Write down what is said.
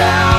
sound